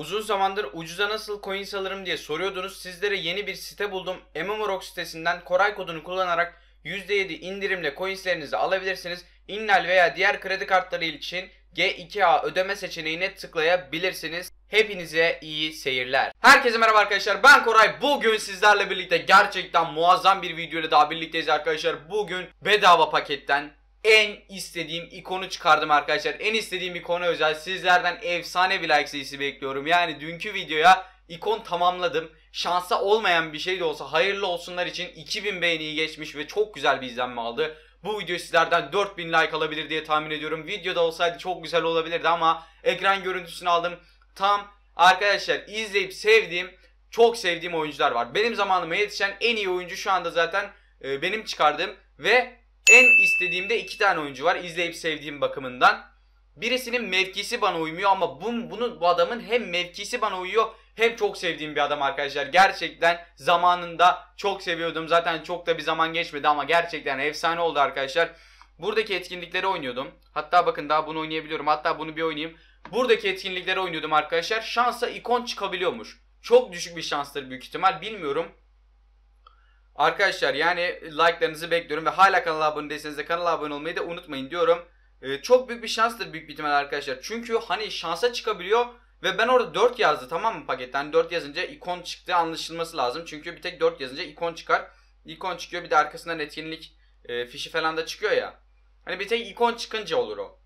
Uzun zamandır ucuza nasıl coins alırım diye soruyordunuz. Sizlere yeni bir site buldum. MMOROG sitesinden Koray kodunu kullanarak %7 indirimle coinslerinizi alabilirsiniz. Innal veya diğer kredi kartları için G2A ödeme seçeneğine tıklayabilirsiniz. Hepinize iyi seyirler. Herkese merhaba arkadaşlar. Ben Koray. Bugün sizlerle birlikte gerçekten muazzam bir video daha birlikteyiz arkadaşlar. Bugün bedava paketten en istediğim ikonu çıkardım arkadaşlar. En istediğim ikona özel sizlerden efsane bir like sayısı bekliyorum. Yani dünkü videoya ikon tamamladım. Şansa olmayan bir şey de olsa hayırlı olsunlar için 2000 beğeniyi geçmiş ve çok güzel bir izlenme aldı. Bu video sizlerden 4000 like alabilir diye tahmin ediyorum. Videoda olsaydı çok güzel olabilirdi ama ekran görüntüsünü aldım. Tam arkadaşlar izleyip sevdiğim, çok sevdiğim oyuncular var. Benim zamanıma yetişen en iyi oyuncu şu anda zaten e, benim çıkardığım ve en istediğimde iki tane oyuncu var izleyip sevdiğim bakımından. Birisinin mevkisi bana uymuyor ama bu, bunu, bu adamın hem mevkisi bana uyuyor hem çok sevdiğim bir adam arkadaşlar. Gerçekten zamanında çok seviyordum. Zaten çok da bir zaman geçmedi ama gerçekten efsane oldu arkadaşlar. Buradaki etkinlikleri oynuyordum. Hatta bakın daha bunu oynayabiliyorum. Hatta bunu bir oynayayım. Buradaki etkinlikleri oynuyordum arkadaşlar. Şansa ikon çıkabiliyormuş. Çok düşük bir şanstır büyük ihtimal bilmiyorum. Arkadaşlar yani like'larınızı bekliyorum ve hala kanala abone değilseniz de kanala abone olmayı da unutmayın diyorum. Ee, çok büyük bir şanstır büyük bir ihtimal arkadaşlar. Çünkü hani şansa çıkabiliyor ve ben orada 4 yazdı tamam mı paketten? 4 yazınca ikon çıktı anlaşılması lazım. Çünkü bir tek 4 yazınca ikon çıkar. İkon çıkıyor bir de arkasından etkinlik e, fişi falan da çıkıyor ya. Hani bir tek ikon çıkınca olur o.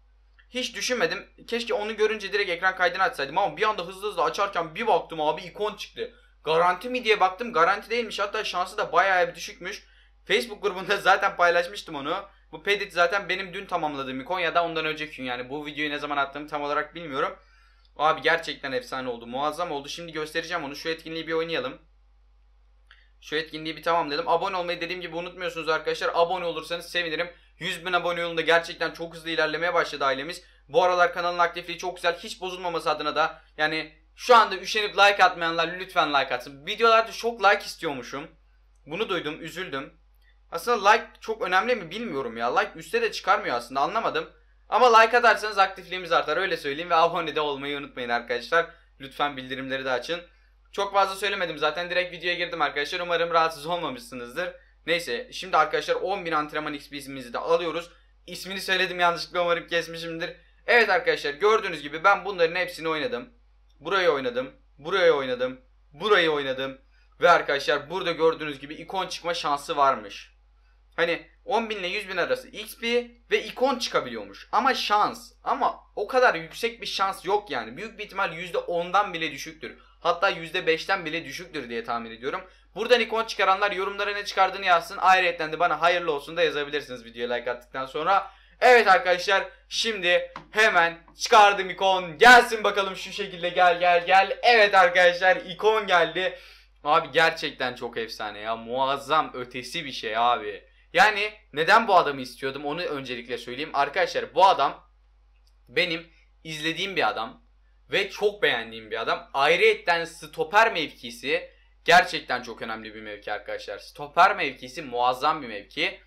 Hiç düşünmedim. Keşke onu görünce direkt ekran kaydını açsaydım ama bir anda hızlı hızlı açarken bir baktım abi ikon çıktı. Garanti mi diye baktım. Garanti değilmiş. Hatta şansı da bayağı bir düşükmüş. Facebook grubunda zaten paylaşmıştım onu. Bu pedit zaten benim dün tamamladığım ikon ya da ondan önceki gün. Yani bu videoyu ne zaman attığımı tam olarak bilmiyorum. Abi gerçekten efsane oldu. Muazzam oldu. Şimdi göstereceğim onu. Şu etkinliği bir oynayalım. Şu etkinliği bir tamamlayalım. Abone olmayı dediğim gibi unutmuyorsunuz arkadaşlar. Abone olursanız sevinirim. 100 bin abone yolunda gerçekten çok hızlı ilerlemeye başladı ailemiz. Bu aralar kanalın aktifliği çok güzel. Hiç bozulmaması adına da yani şu anda üşenip like atmayanlar lütfen like atsın. Videolarda çok like istiyormuşum. Bunu duydum, üzüldüm. Aslında like çok önemli mi bilmiyorum ya. Like üstte de çıkarmıyor aslında anlamadım. Ama like atarsanız aktifliğimiz artar öyle söyleyeyim ve abone de olmayı unutmayın arkadaşlar. Lütfen bildirimleri de açın. Çok fazla söylemedim zaten direkt videoya girdim arkadaşlar. Umarım rahatsız olmamışsınızdır. Neyse şimdi arkadaşlar 10.000 antrenman XP'mizi de alıyoruz. İsmini söyledim yanlışlıkla umarım kesmişimdir. Evet arkadaşlar gördüğünüz gibi ben bunların hepsini oynadım. Burayı oynadım. Burayı oynadım. Burayı oynadım. Ve arkadaşlar burada gördüğünüz gibi ikon çıkma şansı varmış. Hani 10.000 ile 100.000 arası XP ve ikon çıkabiliyormuş. Ama şans. Ama o kadar yüksek bir şans yok yani. Büyük bir ihtimal %10'dan bile düşüktür. Hatta %5'ten bile düşüktür diye tahmin ediyorum. Buradan ikon çıkaranlar yorumlara ne çıkardığını yazsın. Ayrıca de bana hayırlı olsun da yazabilirsiniz videoya like attıktan sonra. Evet arkadaşlar şimdi hemen çıkardım ikon. Gelsin bakalım şu şekilde gel gel gel. Evet arkadaşlar ikon geldi. Abi gerçekten çok efsane ya. Muazzam ötesi bir şey abi. Yani neden bu adamı istiyordum onu öncelikle söyleyeyim. Arkadaşlar bu adam benim izlediğim bir adam. Ve çok beğendiğim bir adam. Ayrıyetten stoper mevkisi gerçekten çok önemli bir mevki arkadaşlar. Stoper mevkisi muazzam bir mevki.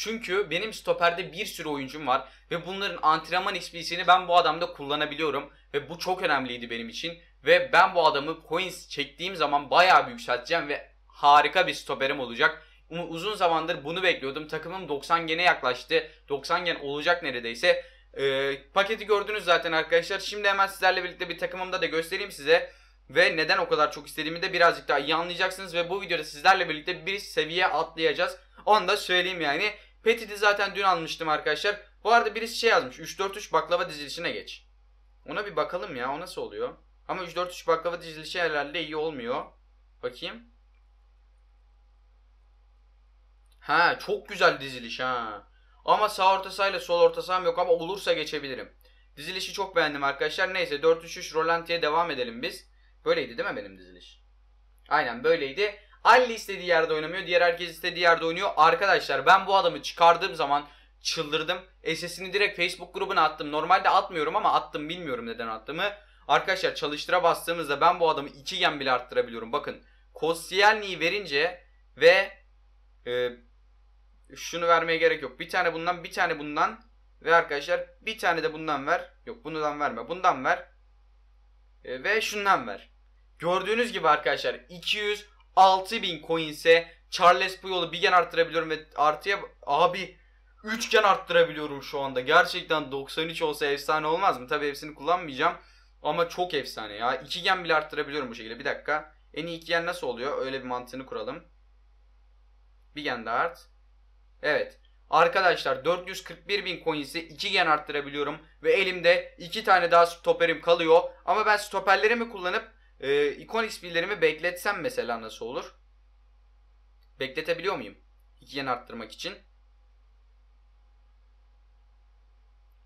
Çünkü benim stoperde bir sürü oyuncum var ve bunların antrenman XP'sini ben bu adamda kullanabiliyorum ve bu çok önemliydi benim için ve ben bu adamı coins çektiğim zaman bayağı bir yükselteceğim ve harika bir stoperim olacak. Uzun zamandır bunu bekliyordum. Takımım 90 gene yaklaştı. 90 gen olacak neredeyse. Ee, paketi gördünüz zaten arkadaşlar. Şimdi hemen sizlerle birlikte bir takımımda da göstereyim size. Ve neden o kadar çok istediğimi de birazcık daha iyi anlayacaksınız. Ve bu videoda sizlerle birlikte bir seviye atlayacağız. Onu da söyleyeyim yani. Petit'i zaten dün almıştım arkadaşlar. Bu arada birisi şey yazmış. 3-4-3 baklava dizilişine geç. Ona bir bakalım ya. O nasıl oluyor? Ama 3-4-3 baklava dizilişi herhalde iyi olmuyor. Bakayım. Ha çok güzel diziliş ha. Ama sağ orta sol orta saham yok ama olursa geçebilirim. Dizilişi çok beğendim arkadaşlar. Neyse 4-3-3 rolantiye devam edelim biz. Böyleydi değil mi benim diziliş? Aynen böyleydi. Ali istediği yerde oynamıyor. Diğer herkes istediği yerde oynuyor. Arkadaşlar ben bu adamı çıkardığım zaman çıldırdım. SS'ini direkt Facebook grubuna attım. Normalde atmıyorum ama attım bilmiyorum neden attığımı. Arkadaşlar çalıştıra bastığımızda ben bu adamı 2 gen bile arttırabiliyorum. Bakın Koscielny'i verince ve e, şunu vermeye gerek yok. Bir tane bundan bir tane bundan ve arkadaşlar bir tane de bundan ver. Yok bundan verme bundan ver. E, ve şundan ver. Gördüğünüz gibi arkadaşlar 200 6000 coinse Charles Puyol'u bir gen arttırabiliyorum ve artıya abi 3 gen arttırabiliyorum şu anda. Gerçekten 93 olsa efsane olmaz mı? Tabi hepsini kullanmayacağım. Ama çok efsane ya. 2 gen bile arttırabiliyorum bu şekilde. Bir dakika. En iyi 2 gen nasıl oluyor? Öyle bir mantığını kuralım. Bir gen daha art. Evet. Arkadaşlar 441 bin coins'i 2 gen arttırabiliyorum. Ve elimde 2 tane daha stoperim kalıyor. Ama ben stoperlerimi kullanıp e, ikon XP'lerimi bekletsem mesela nasıl olur? Bekletebiliyor muyum? 2 gen arttırmak için.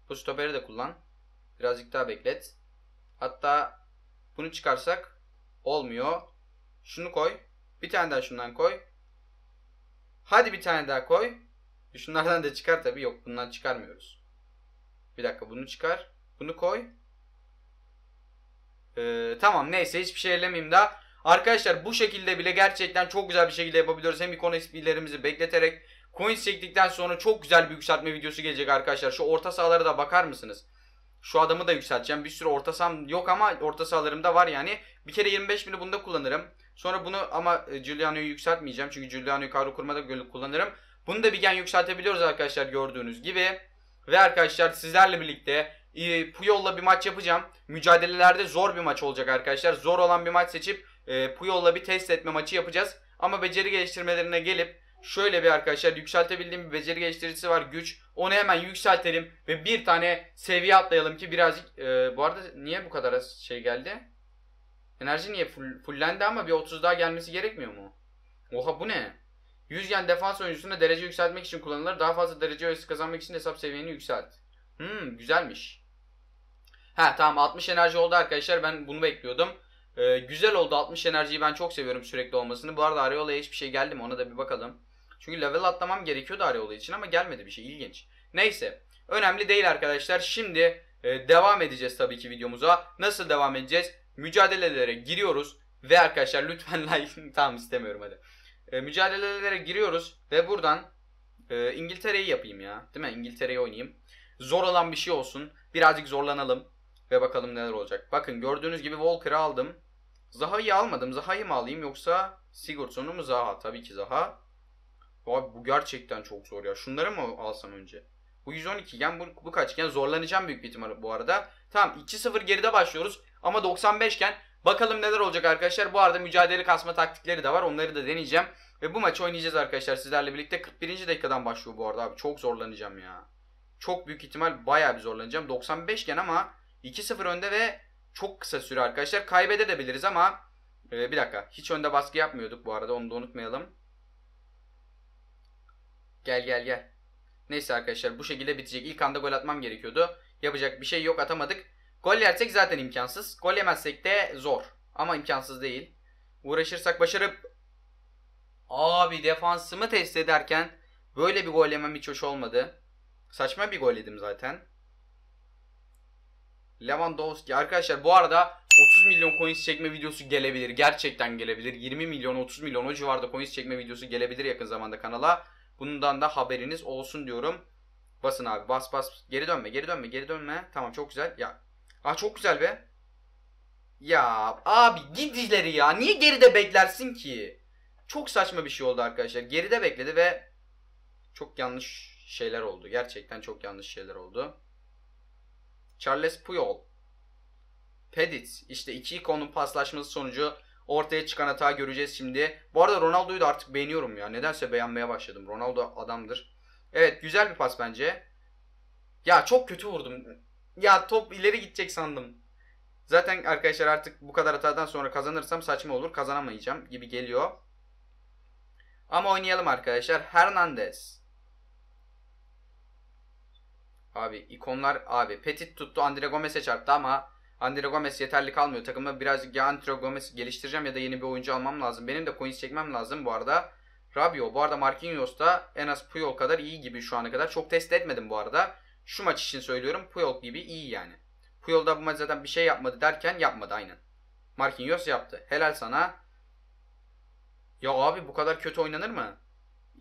Bu stoperi de kullan. Birazcık daha beklet. Hatta bunu çıkarsak olmuyor. Şunu koy. Bir tane daha şundan koy. Hadi bir tane daha koy. Şunlardan da çıkar tabi. Yok bundan çıkarmıyoruz. Bir dakika bunu çıkar. Bunu koy. Ee, tamam neyse hiçbir şey ellemeyeyim daha. Arkadaşlar bu şekilde bile gerçekten çok güzel bir şekilde yapabiliyoruz. Hem ikon SP'lerimizi bekleterek coins çektikten sonra çok güzel bir yükseltme videosu gelecek arkadaşlar. Şu orta sahalara da bakar mısınız? Şu adamı da yükselteceğim. Bir sürü orta saham yok ama orta sahalarımda var yani. Bir kere 25 bini bunda kullanırım. Sonra bunu ama e, Giuliano'yu yükseltmeyeceğim. Çünkü Giuliano'yu kadro kurmada kullanırım. Bunu da bir gen yükseltebiliyoruz arkadaşlar gördüğünüz gibi. Ve arkadaşlar sizlerle birlikte e, Puyol'la bir maç yapacağım. Mücadelelerde zor bir maç olacak arkadaşlar. Zor olan bir maç seçip e, Puyol'la bir test etme maçı yapacağız. Ama beceri geliştirmelerine gelip şöyle bir arkadaşlar yükseltebildiğim bir beceri geliştiricisi var güç. Onu hemen yükseltelim ve bir tane seviye atlayalım ki birazcık e, bu arada niye bu kadar şey geldi? Enerji niye full, fullendi ama bir 30 daha gelmesi gerekmiyor mu? Oha bu ne? 100 yen defans oyuncusuna derece yükseltmek için kullanılır. Daha fazla derece öğesi kazanmak için hesap seviyeni yükselt. Hmm güzelmiş. Ha tamam 60 enerji oldu arkadaşlar. Ben bunu bekliyordum. Ee, güzel oldu 60 enerjiyi ben çok seviyorum sürekli olmasını. Bu arada Areola'ya hiçbir şey geldi mi ona da bir bakalım. Çünkü level atlamam gerekiyordu Areola için ama gelmedi bir şey ilginç. Neyse önemli değil arkadaşlar. Şimdi e, devam edeceğiz tabii ki videomuza. Nasıl devam edeceğiz? Mücadelelere giriyoruz. Ve arkadaşlar lütfen like tamam istemiyorum hadi. E, mücadelelere giriyoruz ve buradan e, İngiltere'yi yapayım ya. Değil mi? İngiltere'yi oynayayım. Zor olan bir şey olsun. Birazcık zorlanalım. Ve bakalım neler olacak. Bakın gördüğünüz gibi Walker'ı aldım. Zaha'yı almadım. Zaha'yı mı alayım yoksa Sigurdsson'u mu Zaha? Tabii ki Zaha. Abi bu gerçekten çok zor ya. Şunları mı alsam önce? Bu 112 iken bu, bu kaç iken zorlanacağım büyük bir ihtimal bu arada. Tamam 2-0 geride başlıyoruz. Ama 95 iken bakalım neler olacak arkadaşlar. Bu arada mücadele kasma taktikleri de var. Onları da deneyeceğim. Ve bu maçı oynayacağız arkadaşlar sizlerle birlikte. 41. dakikadan başlıyor bu arada abi. Çok zorlanacağım ya. Çok büyük ihtimal bayağı bir zorlanacağım. 95 iken ama 2-0 önde ve çok kısa süre arkadaşlar. Kaybedebiliriz ama e, bir dakika. Hiç önde baskı yapmıyorduk bu arada. Onu da unutmayalım. Gel gel gel. Neyse arkadaşlar bu şekilde bitecek. İlk anda gol atmam gerekiyordu. Yapacak bir şey yok atamadık. Gol yersek zaten imkansız. Gol yemezsek de zor. Ama imkansız değil. Uğraşırsak başarıp Abi defansımı test ederken böyle bir gol yemem hiç hoş olmadı. Saçma bir gol yedim zaten. Lewandowski arkadaşlar bu arada 30 milyon coins çekme videosu gelebilir. Gerçekten gelebilir. 20 milyon 30 milyon o civarda coins çekme videosu gelebilir yakın zamanda kanala. Bundan da haberiniz olsun diyorum. Basın abi bas bas. Geri dönme geri dönme geri dönme. Tamam çok güzel. Ya. Aa çok güzel be. Ya abi git ya. Niye geride beklersin ki? Çok saçma bir şey oldu arkadaşlar. Geride bekledi ve çok yanlış şeyler oldu. Gerçekten çok yanlış şeyler oldu. Charles Puyol. Pedic. İşte iki ikonun paslaşması sonucu ortaya çıkan hata göreceğiz şimdi. Bu arada Ronaldo'yu da artık beğeniyorum ya. Nedense beğenmeye başladım. Ronaldo adamdır. Evet güzel bir pas bence. Ya çok kötü vurdum. Ya top ileri gidecek sandım. Zaten arkadaşlar artık bu kadar hatadan sonra kazanırsam saçma olur. Kazanamayacağım gibi geliyor. Ama oynayalım arkadaşlar. Hernandez. Abi ikonlar abi. Petit tuttu. Andre Gomez'e çarptı ama Andre Gomez yeterli kalmıyor. Takımda birazcık ya Andre Gomez geliştireceğim ya da yeni bir oyuncu almam lazım. Benim de coins çekmem lazım bu arada. Rabio. Bu arada Marquinhos da en az Puyol kadar iyi gibi şu ana kadar. Çok test etmedim bu arada. Şu maç için söylüyorum. Puyol gibi iyi yani. Puyol da bu maç zaten bir şey yapmadı derken yapmadı aynen. Marquinhos yaptı. Helal sana. Ya abi bu kadar kötü oynanır mı?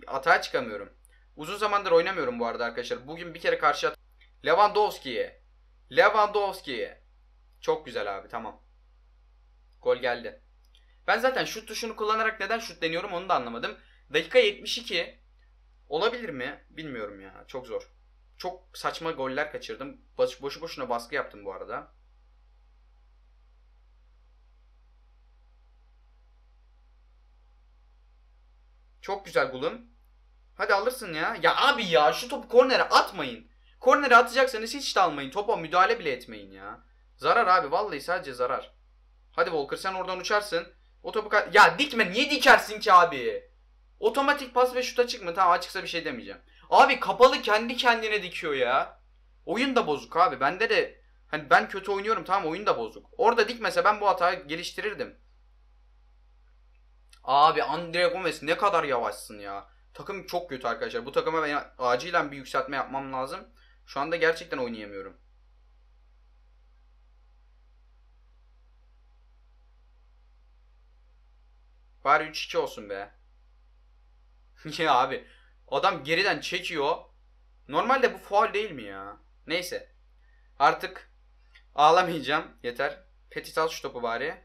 Atağa çıkamıyorum. Uzun zamandır oynamıyorum bu arada arkadaşlar. Bugün bir kere karşı at Lewandowski'ye. Lewandowski'ye. Çok güzel abi tamam. geldi. Ben zaten şut tuşunu kullanarak neden şut deniyorum onu da anlamadım. Dakika 72 olabilir mi? Bilmiyorum ya. Çok zor. Çok saçma goller kaçırdım. Boş, boşu boşuna baskı yaptım bu arada. Çok güzel Gulum. Hadi alırsın ya. Ya abi ya şu topu kornere atmayın. Kornere atacaksanız hiç de almayın. Topa müdahale bile etmeyin ya. Zarar abi vallahi sadece zarar. Hadi Volker sen oradan uçarsın. O topu ya dikme niye dikersin ki abi? Otomatik pas ve şut açık mı? Tamam açıksa bir şey demeyeceğim. Abi kapalı kendi kendine dikiyor ya. Oyun da bozuk abi. Bende de hani ben kötü oynuyorum tamam oyun da bozuk. Orada dikmese ben bu hatayı geliştirirdim. Abi Andre Gomez ne kadar yavaşsın ya. Takım çok kötü arkadaşlar. Bu takıma ben acilen bir yükseltme yapmam lazım. Şu anda gerçekten oynayamıyorum. Bari 3-2 olsun be. ya abi. Adam geriden çekiyor. Normalde bu faul değil mi ya? Neyse. Artık ağlamayacağım. Yeter. Petit al şu topu bari.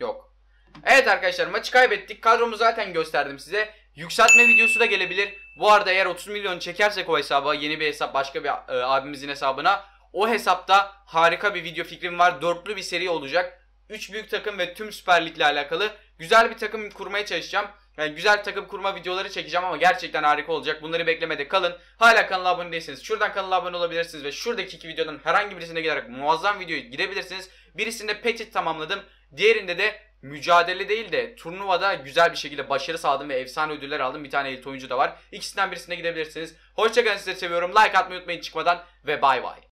Yok. Evet arkadaşlar maçı kaybettik. Kadromu zaten gösterdim size. Yükseltme videosu da gelebilir. Bu arada eğer 30 milyon çekersek o hesaba yeni bir hesap başka bir e, abimizin hesabına o hesapta harika bir video fikrim var. Dörtlü bir seri olacak. 3 büyük takım ve tüm Süper Lig'le alakalı güzel bir takım kurmaya çalışacağım. Yani güzel takım kurma videoları çekeceğim ama gerçekten harika olacak. Bunları beklemede kalın. Hala kanala abone değilseniz şuradan kanala abone olabilirsiniz ve şuradaki iki videodan herhangi birisine giderek muazzam videoyu gidebilirsiniz. Birisinde petit tamamladım. Diğerinde de mücadele değil de turnuvada güzel bir şekilde başarı sağladım ve efsane ödüller aldım. Bir tane elit oyuncu da var. İkisinden birisine gidebilirsiniz. Hoşçakalın sizi seviyorum. Like atmayı unutmayın çıkmadan ve bay bay.